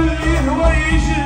اللي هو يجي